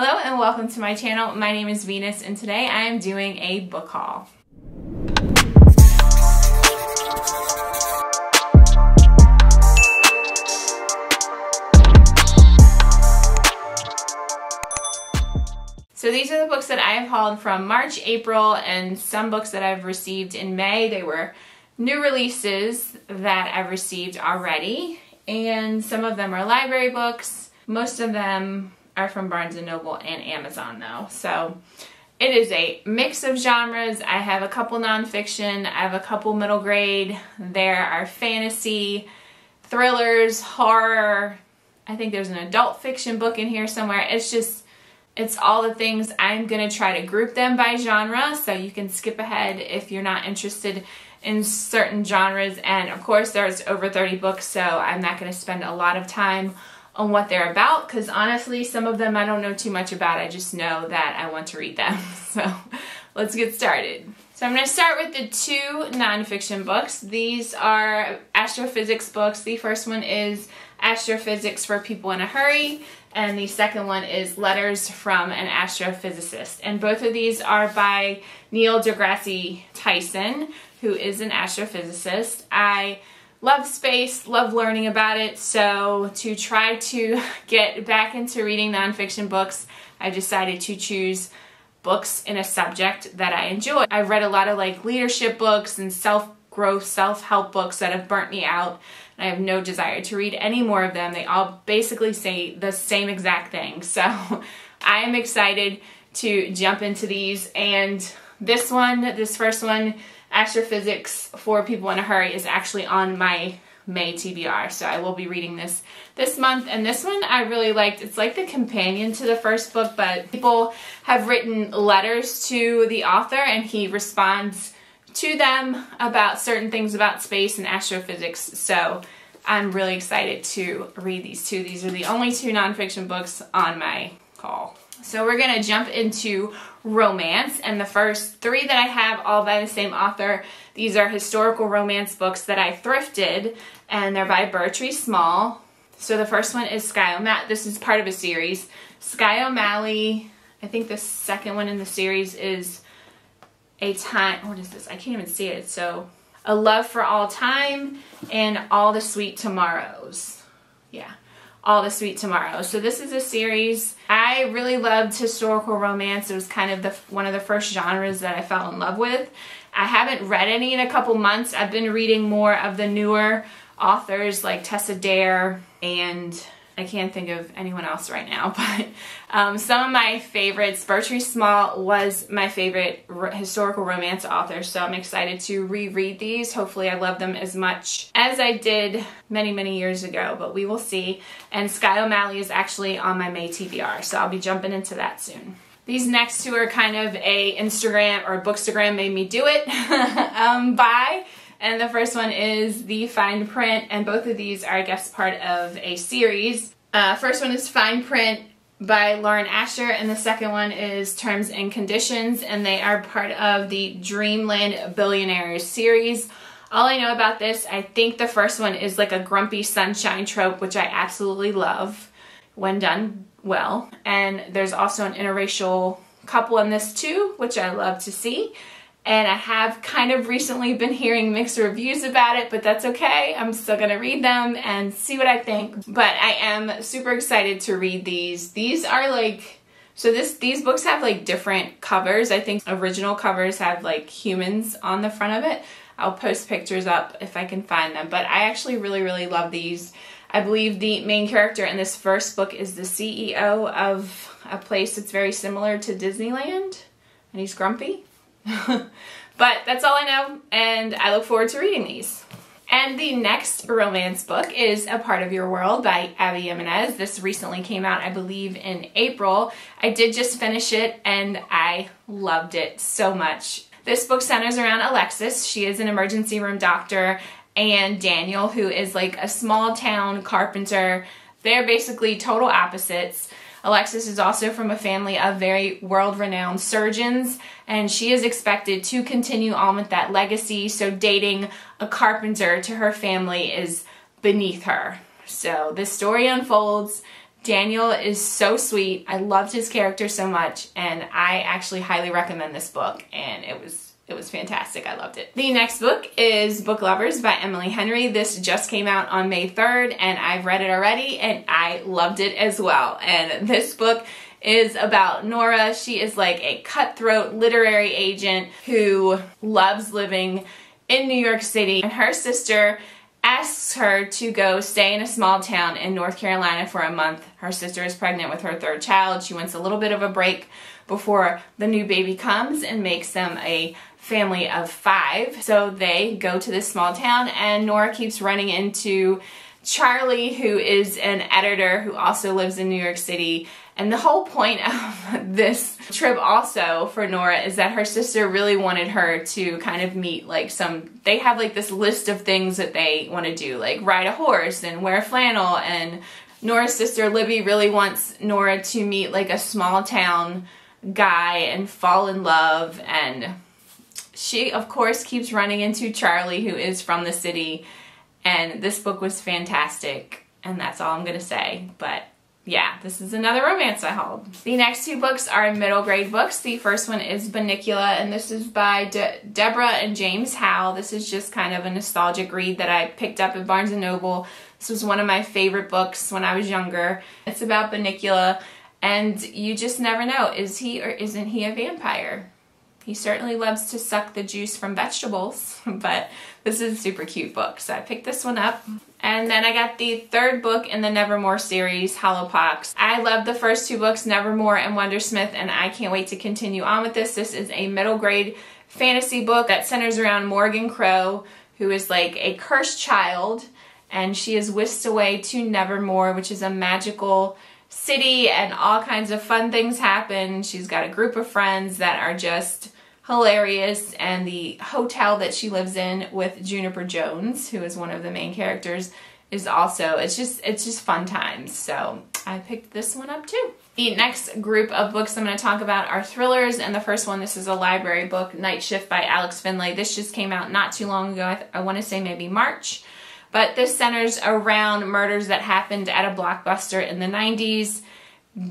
Hello and welcome to my channel. My name is Venus and today I am doing a book haul. So these are the books that I have hauled from March, April, and some books that I've received in May. They were new releases that I've received already, and some of them are library books. Most of them are from Barnes & Noble and Amazon though. So it is a mix of genres. I have a couple nonfiction, I have a couple middle grade. There are fantasy, thrillers, horror. I think there's an adult fiction book in here somewhere. It's just it's all the things. I'm going to try to group them by genre so you can skip ahead if you're not interested in certain genres. And of course, there's over 30 books, so I'm not going to spend a lot of time on what they're about because honestly, some of them I don't know too much about. I just know that I want to read them. So let's get started. So I'm going to start with the two nonfiction books. These are astrophysics books. The first one is Astrophysics for People in a Hurry and the second one is Letters from an Astrophysicist. And both of these are by Neil deGrasse Tyson, who is an astrophysicist. I love space, love learning about it, so to try to get back into reading nonfiction books, I decided to choose books in a subject that I enjoy. I've read a lot of like leadership books and self-growth, self-help books that have burnt me out and I have no desire to read any more of them. They all basically say the same exact thing. So I am excited to jump into these. And this one, this first one, Astrophysics for People in a Hurry, is actually on my May TBR. So I will be reading this this month. And this one I really liked. It's like the companion to the first book, but people have written letters to the author and he responds to them about certain things about space and astrophysics. So I'm really excited to read these two. These are the only two nonfiction books on my call. So we're going to jump into romance. And the first three that I have, all by the same author. These are historical romance books that I thrifted, and they're by Bertrice Small. So the first one is Skye O'Malley. This is part of a series. Skye O'Malley, I think the second one in the series is a time, what is this? I can't even see it. So, A Love for All Time and All the Sweet Tomorrows. Yeah, All the Sweet Tomorrows. So this is a series. I really loved historical romance. It was kind of the one of the first genres that I fell in love with. I haven't read any in a couple months. I've been reading more of the newer authors like Tessa Dare and I can't think of anyone else right now, but um, some of my favorites, Bertrice Small was my favorite historical romance author, so I'm excited to reread these. Hopefully I love them as much as I did many, many years ago, but we will see. And Skye O'Malley is actually on my May TBR, so I'll be jumping into that soon. These next two are kind of a Instagram or a Bookstagram made me do it um, by and the first one is the fine print, and both of these are, I guess, part of a series. Uh, first one is Fine Print by Lauren Asher, and the second one is Terms and Conditions, and they are part of the Dreamland Billionaires series. All I know about this, I think the first one is like a grumpy sunshine trope, which I absolutely love when done well. And there's also an interracial couple in this too, which I love to see and I have kind of recently been hearing mixed reviews about it, but that's okay. I'm still gonna read them and see what I think. But I am super excited to read these. These are like, so this these books have like different covers. I think original covers have like humans on the front of it. I'll post pictures up if I can find them, but I actually really, really love these. I believe the main character in this first book is the CEO of a place that's very similar to Disneyland, and he's grumpy. but that's all I know, and I look forward to reading these. And the next romance book is A Part of Your World by Abby Jimenez. This recently came out, I believe, in April. I did just finish it and I loved it so much. This book centers around Alexis. She is an emergency room doctor and Daniel, who is like a small town carpenter. They're basically total opposites. Alexis is also from a family of very world-renowned surgeons, and she is expected to continue on with that legacy, so dating a carpenter to her family is beneath her. So this story unfolds Daniel is so sweet. I loved his character so much, and I actually highly recommend this book, and it was it was fantastic. I loved it. The next book is Book Lovers by Emily Henry. This just came out on May 3rd and I've read it already and I loved it as well. And this book is about Nora. She is like a cutthroat literary agent who loves living in New York City and her sister asks her to go stay in a small town in North Carolina for a month. Her sister is pregnant with her third child. She wants a little bit of a break before the new baby comes and makes them a family of five. So they go to this small town and Nora keeps running into Charlie, who is an editor who also lives in New York City. And the whole point of this trip also for Nora is that her sister really wanted her to kind of meet like some, they have like this list of things that they want to do, like ride a horse and wear flannel. And Nora's sister Libby really wants Nora to meet like a small town guy and fall in love and she, of course, keeps running into Charlie, who is from the city. And this book was fantastic. And that's all I'm going to say. But yeah, this is another romance I hauled. The next two books are middle grade books. The first one is Bunnicula, and this is by De Deborah and James Howe. This is just kind of a nostalgic read that I picked up at Barnes & Noble. This was one of my favorite books when I was younger. It's about Bunnicula, and you just never know, is he or isn't he a vampire? He certainly loves to suck the juice from vegetables, but this is a super cute book. So I picked this one up. And then I got the third book in the Nevermoor series, Hollowpox. I love the first two books, Nevermoor and Wundersmith, and I can't wait to continue on with this. This is a middle grade fantasy book that centers around Morgan Crow, who is like a cursed child, and she is whisked away to Nevermoor, which is a magical city, and all kinds of fun things happen. She's got a group of friends that are just hilarious and the hotel that she lives in with Juniper Jones who is one of the main characters is also it's just it's just fun times so I picked this one up too. The next group of books I'm going to talk about are thrillers and the first one this is a library book Night Shift by Alex Finlay. This just came out not too long ago I, I want to say maybe March but this centers around murders that happened at a blockbuster in the 90s.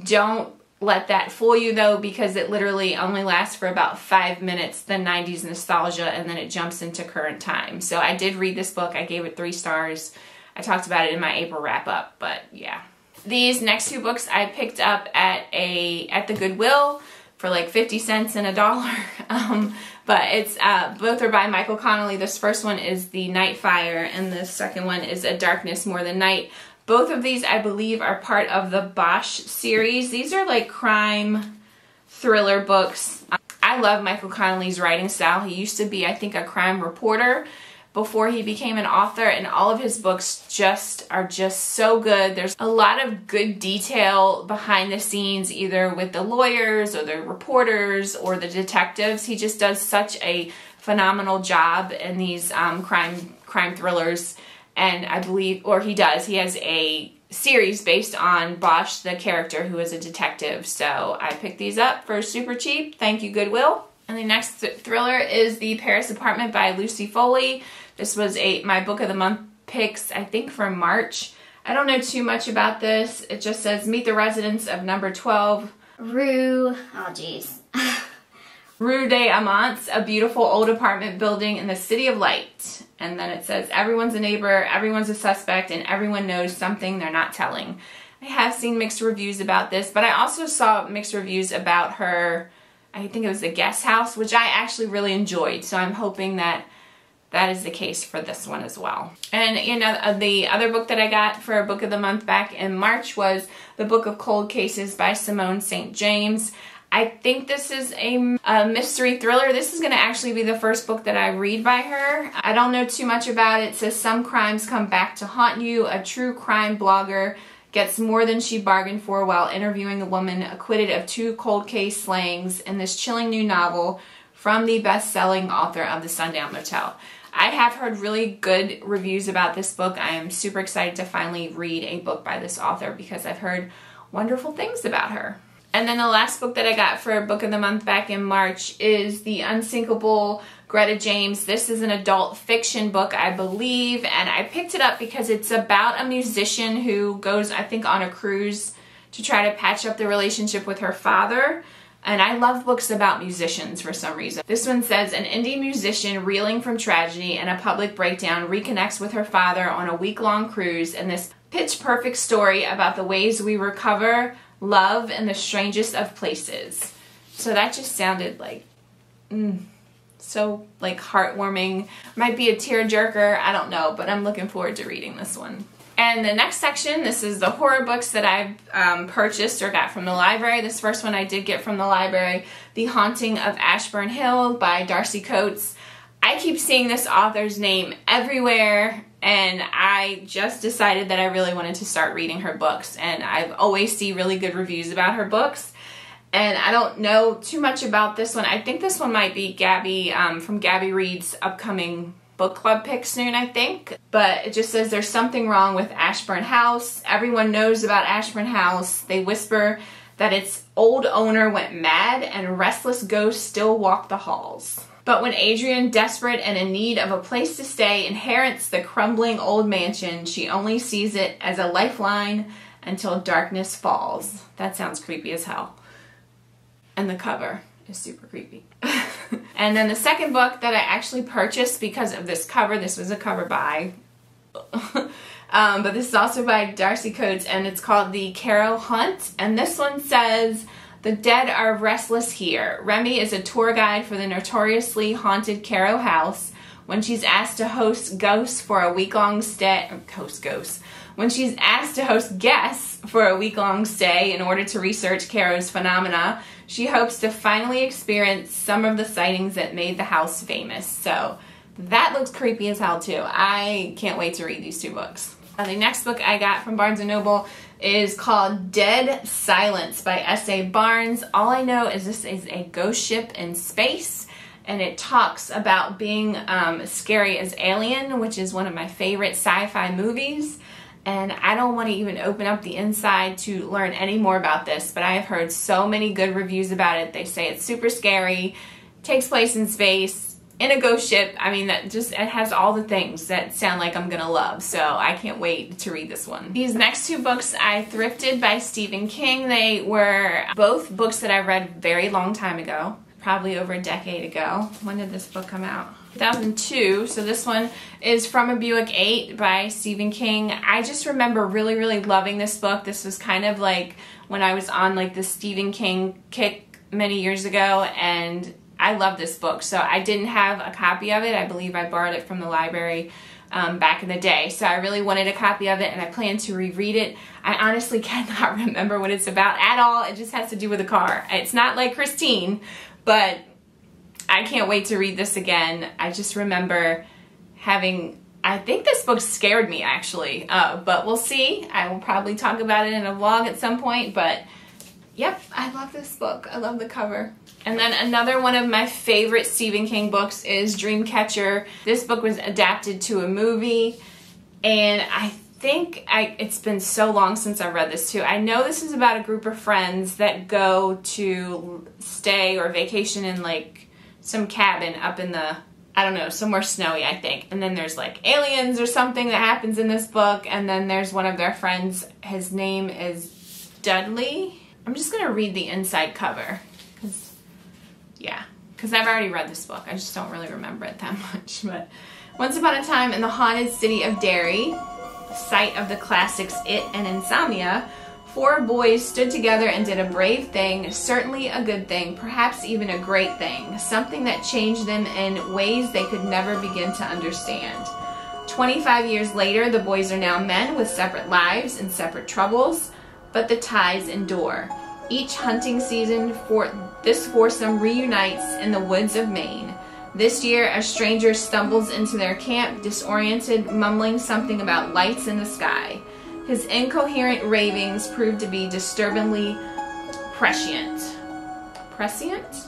Don't let that fool you though because it literally only lasts for about five minutes the 90s nostalgia and then it jumps into current time. So i did read this book. I gave it three stars. I talked about it in my april wrap up but yeah. These next two books i picked up at a at the goodwill for like 50 cents and a dollar. Um, but it's uh, both are by michael connelly. This first one is the night fire and the second one is a darkness more than night both of these, I believe, are part of the Bosch series. These are like crime thriller books. I love Michael Connelly's writing style. He used to be, I think, a crime reporter before he became an author and all of his books just are just so good. There's a lot of good detail behind the scenes either with the lawyers or the reporters or the detectives. He just does such a phenomenal job in these um, crime crime thrillers and I believe, or he does, he has a series based on Bosch, the character who is a detective. So I picked these up for super cheap. Thank you, Goodwill. And the next th thriller is The Paris Apartment by Lucy Foley. This was a my book of the month picks, I think from March. I don't know too much about this. It just says meet the residents of number 12 Rue, oh geez. Rue des Amants, a beautiful old apartment building in the City of Light. And then it says, everyone's a neighbor, everyone's a suspect, and everyone knows something they're not telling. I have seen mixed reviews about this, but I also saw mixed reviews about her, I think it was the guest house, which I actually really enjoyed. So I'm hoping that that is the case for this one as well. And you know, uh, the other book that I got for a book of the month back in March was the Book of Cold Cases by Simone St. James. I think this is a, a mystery thriller. This is going to actually be the first book that I read by her. I don't know too much about it. It says some crimes come back to haunt you. A true crime blogger gets more than she bargained for while interviewing a woman acquitted of two cold case slayings in this chilling new novel from the best-selling author of The Sundown Motel. I have heard really good reviews about this book. I am super excited to finally read a book by this author because I've heard wonderful things about her. And then the last book that I got for Book of the Month back in March is The Unsinkable Greta James. This is an adult fiction book, I believe, and I picked it up because it's about a musician who goes, I think, on a cruise to try to patch up the relationship with her father. And I love books about musicians for some reason. This one says an indie musician reeling from tragedy and a public breakdown reconnects with her father on a week long cruise in this pitch perfect story about the ways we recover love in the strangest of places. So that just sounded like mm, so like heartwarming. Might be a tearjerker, I don't know, but I'm looking forward to reading this one. And the next section, this is the horror books that I've um, purchased or got from the library. This first one I did get from the library, The Haunting of Ashburn Hill by Darcy Coates. I keep seeing this author's name everywhere and I just decided that I really wanted to start reading her books and I've always see really good reviews about her books and I don't know too much about this one. I think this one might be Gabby um, from Gabby Reed's upcoming book club pick soon, I think. But it just says there's something wrong with Ashburn House. Everyone knows about Ashburn House. They whisper that its old owner went mad and restless ghosts still walk the halls. But when Adrian, desperate and in need of a place to stay, inherits the crumbling old mansion, she only sees it as a lifeline until darkness falls. That sounds creepy as hell. And the cover is super creepy. and then the second book that I actually purchased because of this cover, this was a cover by, um, but this is also by Darcy Coates and it's called The Carrow Haunt. And this one says, the dead are restless here. Remy is a tour guide for the notoriously haunted Carrow house. When she's asked to host ghosts for a week-long stay, host ghosts, when she's asked to host guests for a week-long stay in order to research Carrow's phenomena, she hopes to finally experience some of the sightings that made the house famous. So that looks creepy as hell too. I can't wait to read these two books. Uh, the next book I got from Barnes & Noble is called Dead Silence by S.A. Barnes. All I know is this is a ghost ship in space and it talks about being um, scary as Alien, which is one of my favorite sci-fi movies and I don't want to even open up the inside to learn any more about this, but I have heard so many good reviews about it. They say it's super scary, takes place in space, in a ghost ship. I mean, that just it has all the things that sound like I'm gonna love. So I can't wait to read this one. These next two books I thrifted by Stephen King. They were both books that I read very long time ago, probably over a decade ago. When did this book come out? 2002. So this one is From a Buick 8 by Stephen King. I just remember really, really loving this book. This was kind of like when I was on like the Stephen King kick many years ago and I love this book. So I didn't have a copy of it. I believe I borrowed it from the library um, back in the day. So I really wanted a copy of it and I plan to reread it. I honestly cannot remember what it's about at all. It just has to do with a car. It's not like Christine, but I can't wait to read this again. I just remember having, I think this book scared me actually, uh, but we'll see. I will probably talk about it in a vlog at some point, but yep, I love this book. I love the cover. And then another one of my favorite Stephen King books is Dreamcatcher. This book was adapted to a movie and I think I, it's been so long since I read this too. I know this is about a group of friends that go to stay or vacation in like some cabin up in the I don't know, somewhere snowy, I think. And then there's like aliens or something that happens in this book. And then there's one of their friends. His name is Dudley. I'm just going to read the inside cover. Cause, yeah, because I've already read this book. I just don't really remember it that much. But once upon a time in the haunted city of Derry, site of the classics It and Insomnia, four boys stood together and did a brave thing, certainly a good thing, perhaps even a great thing, something that changed them in ways they could never begin to understand. 25 years later, the boys are now men with separate lives and separate troubles, but the ties endure. Each hunting season, for this foursome reunites in the woods of Maine. This year, a stranger stumbles into their camp, disoriented, mumbling something about lights in the sky. His incoherent ravings prove to be disturbingly prescient. Prescient?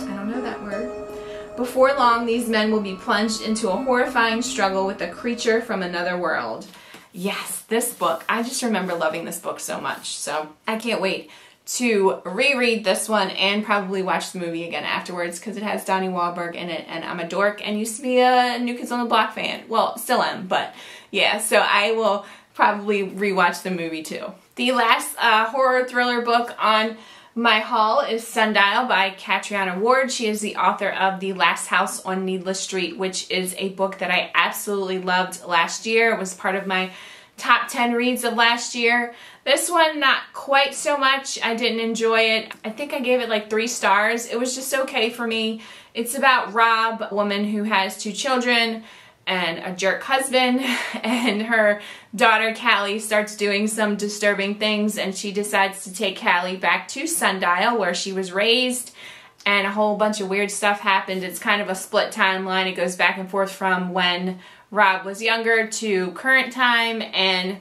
I don't know that word. Before long, these men will be plunged into a horrifying struggle with a creature from another world. Yes, this book. I just remember loving this book so much. So I can't wait to reread this one and probably watch the movie again afterwards because it has Donnie Wahlberg in it and I'm a dork and used to be a New Kids on the Block fan. Well, still am, but yeah, so I will probably rewatch the movie too. The last uh, horror thriller book on my haul is Sundial by Catriona Ward. She is the author of The Last House on Needless Street, which is a book that I absolutely loved last year. It was part of my top 10 reads of last year. This one, not quite so much. I didn't enjoy it. I think I gave it like three stars. It was just okay for me. It's about Rob, a woman who has two children and a jerk husband and her daughter Callie starts doing some disturbing things and she decides to take Callie back to Sundial where she was raised and a whole bunch of weird stuff happened. It's kind of a split timeline. It goes back and forth from when Rob was younger to current time and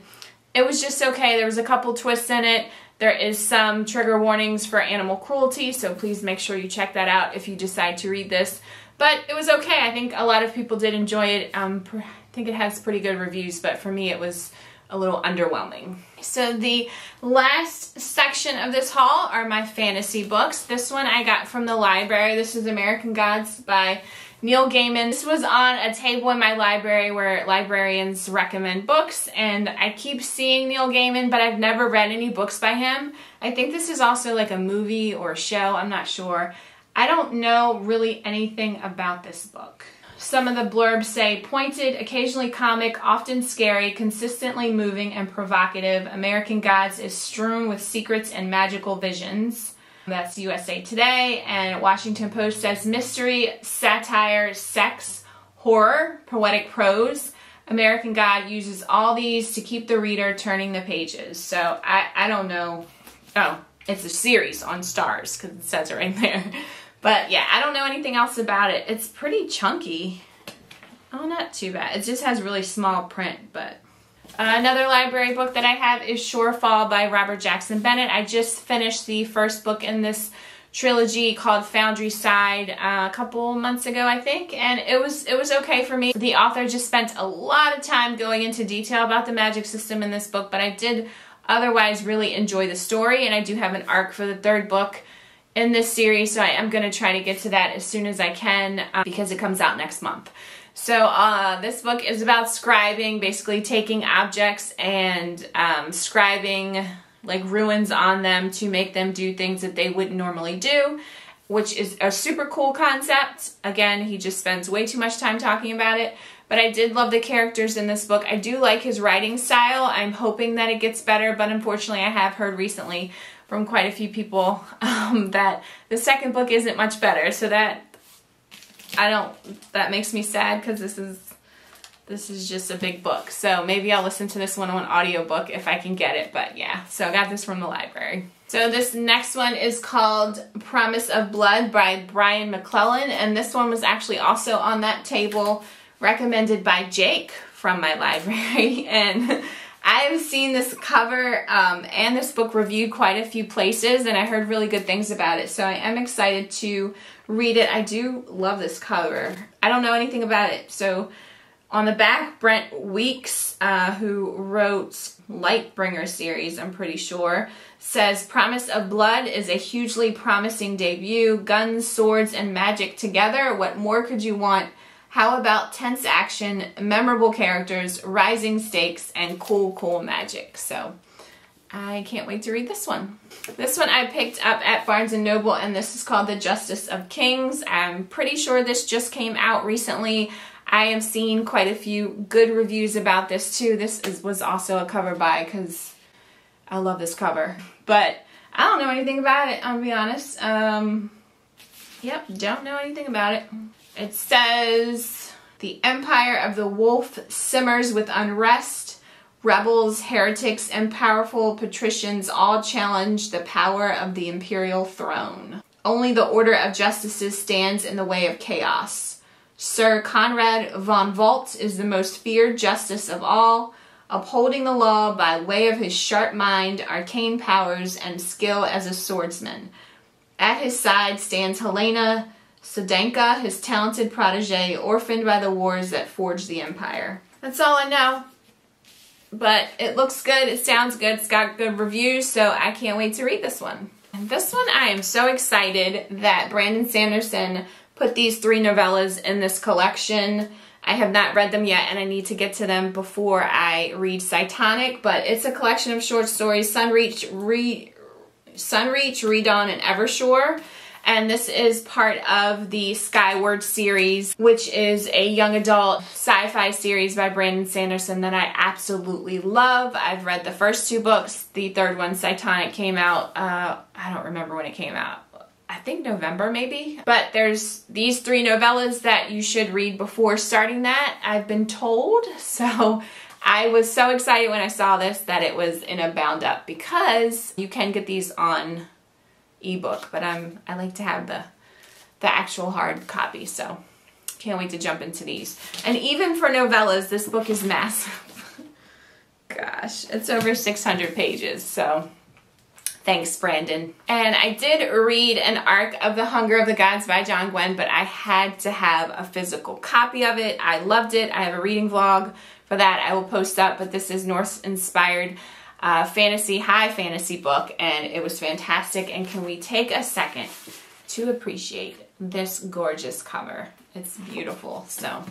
it was just okay. There was a couple twists in it. There is some trigger warnings for animal cruelty, so please make sure you check that out if you decide to read this. But it was okay. I think a lot of people did enjoy it. Um, I think it has pretty good reviews, but for me it was a little underwhelming. So the last section of this haul are my fantasy books. This one I got from the library. This is American Gods by Neil Gaiman. This was on a table in my library where librarians recommend books and I keep seeing Neil Gaiman but I've never read any books by him. I think this is also like a movie or a show, I'm not sure. I don't know really anything about this book. Some of the blurbs say pointed, occasionally comic, often scary, consistently moving and provocative. American Gods is strewn with secrets and magical visions. That's USA Today. And Washington Post says mystery, satire, sex, horror, poetic prose. American God uses all these to keep the reader turning the pages. So I, I don't know. Oh, it's a series on Starz because it says it right there. But yeah, I don't know anything else about it. It's pretty chunky. Oh, not too bad. It just has really small print, but... Uh, another library book that I have is Shorefall by Robert Jackson Bennett. I just finished the first book in this trilogy called Foundryside uh, a couple months ago, I think, and it was it was okay for me. The author just spent a lot of time going into detail about the magic system in this book, but I did otherwise really enjoy the story, and I do have an arc for the third book in this series, so I am going to try to get to that as soon as I can um, because it comes out next month. So uh, this book is about scribing, basically taking objects and um, scribing like ruins on them to make them do things that they wouldn't normally do, which is a super cool concept. Again, he just spends way too much time talking about it, but I did love the characters in this book. I do like his writing style. I'm hoping that it gets better, but unfortunately I have heard recently from quite a few people um, that the second book isn't much better. So that I don't that makes me sad because this is this is just a big book. So maybe I'll listen to this one on audiobook if I can get it. But yeah, so I got this from the library. So this next one is called Promise of Blood by Brian McClellan. And this one was actually also on that table recommended by Jake from my library. And I've seen this cover um, and this book reviewed quite a few places and I heard really good things about it. So I am excited to read it. I do love this cover. I don't know anything about it. So on the back, Brent Weeks, uh, who wrote Lightbringer series, I'm pretty sure, says Promise of Blood is a hugely promising debut. Guns, swords, and magic together. What more could you want? How about tense action, memorable characters, rising stakes, and cool, cool magic? So I can't wait to read this one. This one I picked up at Barnes & Noble and this is called The Justice of Kings. I'm pretty sure this just came out recently. I have seen quite a few good reviews about this too. This is, was also a cover by because I love this cover. But I don't know anything about it, I'll be honest. Um, yep, don't know anything about it. It says, the empire of the wolf simmers with unrest. Rebels, heretics, and powerful patricians all challenge the power of the imperial throne. Only the order of justices stands in the way of chaos. Sir Konrad Vonvalt is the most feared justice of all, upholding the law by way of his sharp mind, arcane powers, and skill as a swordsman. At his side stands Helena, Sedanka, his talented protege, orphaned by the wars that forged the empire. That's all I know. But it looks good, it sounds good, it's got good reviews, so I can't wait to read this one. And this one, I am so excited that Brandon Sanderson put these three novellas in this collection. I have not read them yet and I need to get to them before I read Cytonic, but it's a collection of short stories, Sunreach, Re, Sunreach, Redawn, and Evershore. And this is part of the Skyward series, which is a young adult sci-fi series by Brandon Sanderson that I absolutely love. I've read the first two books. The third one, Cytonic, came out, uh, I don't remember when it came out. I think November maybe. But there's these three novellas that you should read before starting that, I've been told. So I was so excited when I saw this that it was in a bound up because you can get these on ebook, but I'm I like to have the the actual hard copy, so can't wait to jump into these. And even for novellas, this book is massive. Gosh, it's over 600 pages, so Thanks, Brandon. And I did read an arc of The Hunger of the Gods by John Gwynne, but I had to have a physical copy of it. I loved it. I have a reading vlog for that I will post up, but this is Norse-inspired uh, fantasy, high fantasy book, and it was fantastic. And can we take a second to appreciate this gorgeous cover? It's beautiful. So,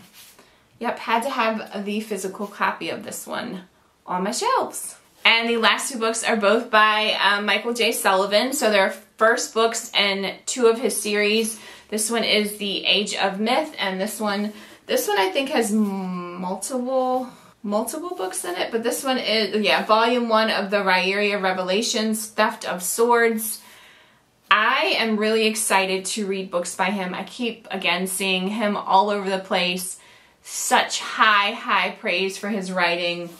yep, had to have the physical copy of this one on my shelves. And the last two books are both by um, Michael J. Sullivan. So they're first books in two of his series. This one is The Age of Myth, and this one, this one I think has multiple multiple books in it, but this one is, yeah, volume one of the Riyria Revelations, Theft of Swords. I am really excited to read books by him. I keep, again, seeing him all over the place. Such high, high praise for his writing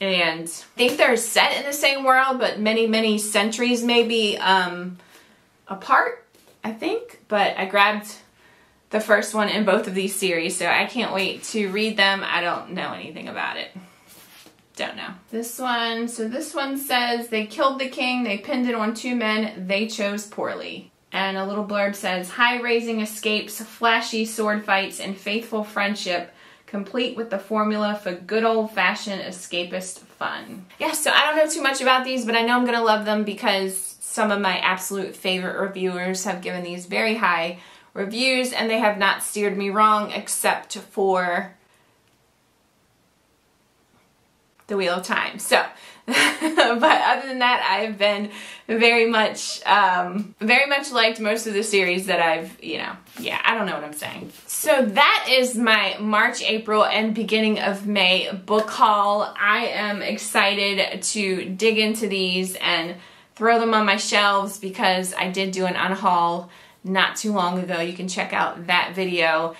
and I think they're set in the same world, but many, many centuries maybe um, apart, I think. But I grabbed the first one in both of these series, so I can't wait to read them. I don't know anything about it. Don't know. This one, so this one says, they killed the king, they pinned it on two men, they chose poorly. And a little blurb says, high-raising escapes, flashy sword fights, and faithful friendship complete with the formula for good old-fashioned escapist fun. Yeah, so I don't know too much about these, but I know I'm to love them because some of my absolute favorite reviewers have given these very high reviews and they have not steered me wrong except for the Wheel of Time. So, but other than that, I've been very much, um, very much liked most of the series that I've, you know, yeah, I don't know what I'm saying. So that is my March, April, and beginning of May book haul. I am excited to dig into these and throw them on my shelves because I did do an unhaul not too long ago. You can check out that video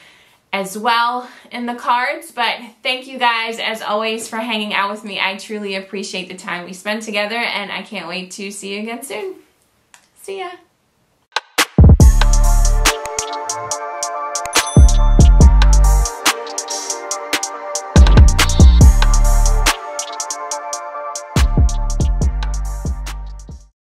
as well in the cards. But thank you guys, as always, for hanging out with me. I truly appreciate the time we spent together, and I can't wait to see you again soon. See ya.